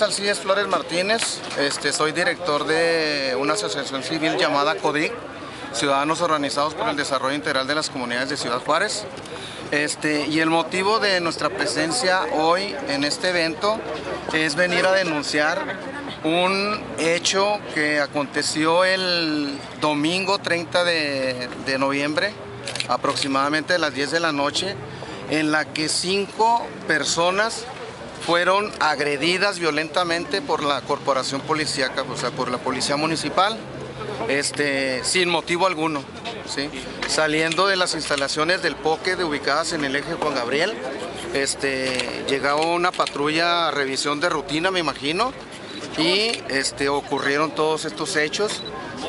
Alcides Flores Martínez, este, soy director de una asociación civil llamada CODIC, Ciudadanos Organizados por el Desarrollo Integral de las Comunidades de Ciudad Juárez. Este, y el motivo de nuestra presencia hoy en este evento es venir a denunciar un hecho que aconteció el domingo 30 de, de noviembre, aproximadamente a las 10 de la noche, en la que cinco personas fueron agredidas violentamente por la corporación policíaca, o sea, por la policía municipal, este, sin motivo alguno, saliendo de las instalaciones del POQUE de ubicadas en el eje Juan Gabriel, este, llegó una patrulla a revisión de rutina, me imagino, y este, ocurrieron todos estos hechos.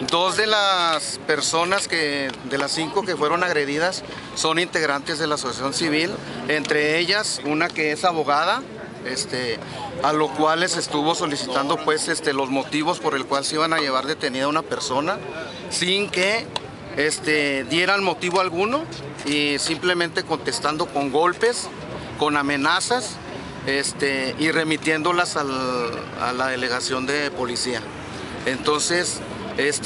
Dos de las personas que, de las cinco que fueron agredidas son integrantes de la asociación civil, entre ellas una que es abogada, este, a lo cual les estuvo solicitando pues este, los motivos por el cual se iban a llevar detenida una persona sin que este, dieran motivo alguno y simplemente contestando con golpes, con amenazas y remitiéndolas a la delegación de policía. Entonces,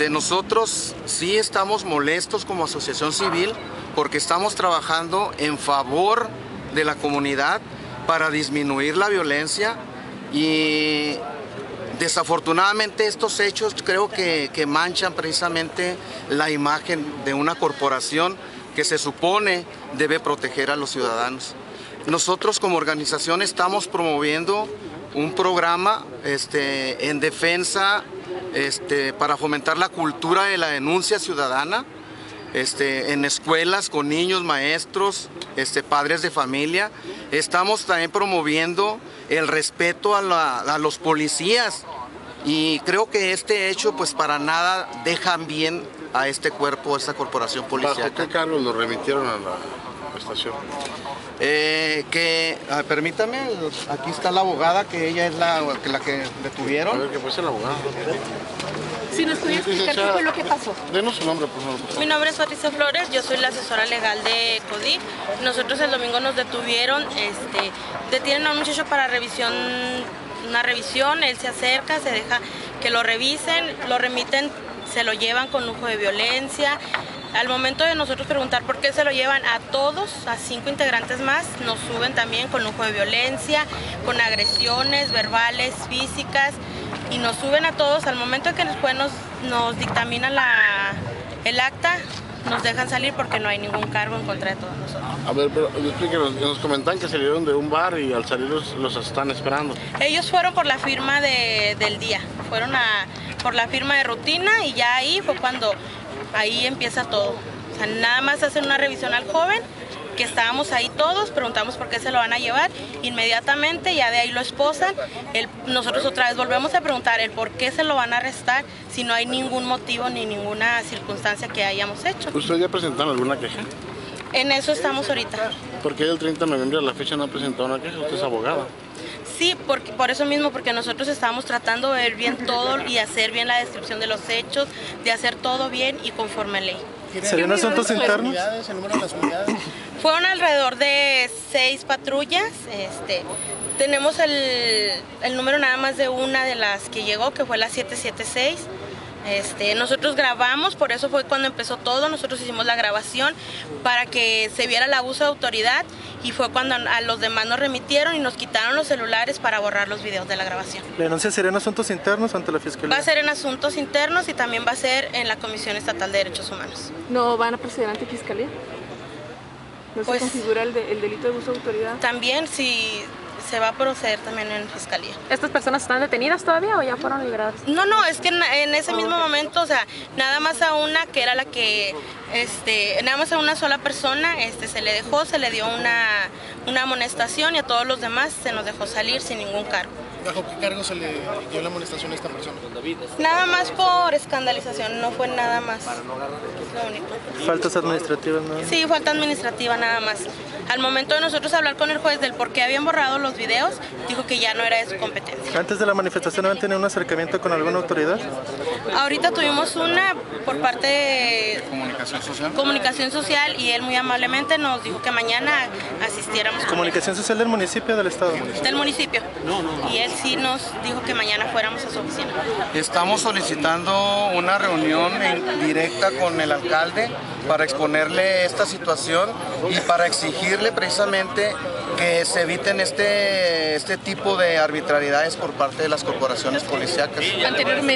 nosotros sí estamos molestos como asociación civil porque estamos trabajando en favor de la comunidad para disminuir la violencia y desafortunadamente estos hechos creo que, manchan precisamente la imagen de una corporación que se supone debe proteger a los ciudadanos. Nosotros como organización estamos promoviendo un programa este, en defensa este, para fomentar la cultura de la denuncia ciudadana este, en escuelas con niños, maestros, este, padres de familia. Estamos también promoviendo el respeto a, la, a, los policías y creo que este hecho pues para nada dejan bien a este cuerpo, a esta corporación policial. ¿Bajo qué cargos lo remitieron a la estación? Eh, que, ah, permítame, aquí está la abogada, que ella es la, la que detuvieron. A ver, que puede ser la abogada. Si nos puede explicar qué fue lo que pasó. Denos su nombre, por favor. Mi nombre es Patricia Flores, yo soy la asesora legal de CODIC. Nosotros el domingo nos detuvieron, este, detienen a un muchacho para revisión, una revisión, él se acerca, se deja que lo revisen, lo remiten, se lo llevan con lujo de violencia. Al momento de nosotros preguntar por qué se lo llevan a todos, a cinco integrantes más, nos suben también con lujo de violencia, con agresiones verbales, físicas, y nos suben a todos. Al momento que después nos, nos dictamina la, el acta, nos dejan salir porque no hay ningún cargo en contra de todos nosotros. A ver, pero explíquenos, nos comentan que salieron de un bar y al salir los, los están esperando. Ellos fueron por la firma de, del día, fueron a, por la firma de rutina y ya ahí fue cuando ahí empieza todo. O sea, nada más hacen una revisión al joven, que estábamos ahí todos, preguntamos por qué se lo van a llevar, inmediatamente ya de ahí lo esposan, el, nosotros otra vez volvemos a preguntar el por qué se lo van a arrestar si no hay ningún motivo ni ninguna circunstancia que hayamos hecho. ¿Ustedes ya presentaron alguna queja? En eso estamos ahorita. ¿Por qué el 30 de noviembre a la fecha no ha presentado una queja? Usted es abogada. Sí, porque, por eso mismo, porque nosotros estamos tratando de ver bien todo y hacer bien la descripción de los hechos, de hacer todo bien y conforme a ley. ¿Serían asuntos internos? ¿El número de las unidades? Fueron alrededor de seis patrullas. Este, tenemos el, el número nada más de una de las que llegó, que fue la 776. Este, nosotros grabamos, por eso fue cuando empezó todo, nosotros hicimos la grabación para que se viera el abuso de autoridad y fue cuando a los demás nos remitieron y nos quitaron los celulares para borrar los videos de la grabación. ¿La denuncia sería en asuntos internos ante la Fiscalía? Va a ser en asuntos internos y también va a ser en la Comisión Estatal de Derechos Humanos. ¿No van a proceder ante Fiscalía? ¿No Pues- se configura el, de- el delito de abuso de autoridad? También si se va a proceder también en Fiscalía. ¿Estas personas están detenidas todavía o ya fueron liberadas? No, no, es que en, en ese mismo momento, o sea, nada más a una que era la que, este, nada más a una sola persona, este, se le dejó, se le dio una, una amonestación y a todos los demás se nos dejó salir sin ningún cargo. ¿Bajo qué cargo se le dio la amonestación a esta persona? Nada más por escandalización, no fue nada más. Es lo único. Faltas administrativas, ¿no? Sí, falta administrativa nada más. Al momento de nosotros hablar con el juez del por qué habían borrado los videos, dijo que ya no era de su competencia. Antes de la manifestación, ¿habían tenido un acercamiento con alguna autoridad? Ahorita tuvimos una por parte de Comunicación social. Comunicación Social y él muy amablemente nos dijo que mañana asistiéramos con. Comunicación social del municipio del estado. del municipio. Y él sí nos dijo que mañana fuéramos a su oficina. Estamos solicitando una reunión en directa con el alcalde para exponerle esta situación y para exigirle precisamente que se eviten este, este tipo de arbitrariedades por parte de las corporaciones policíacas. Anteriormente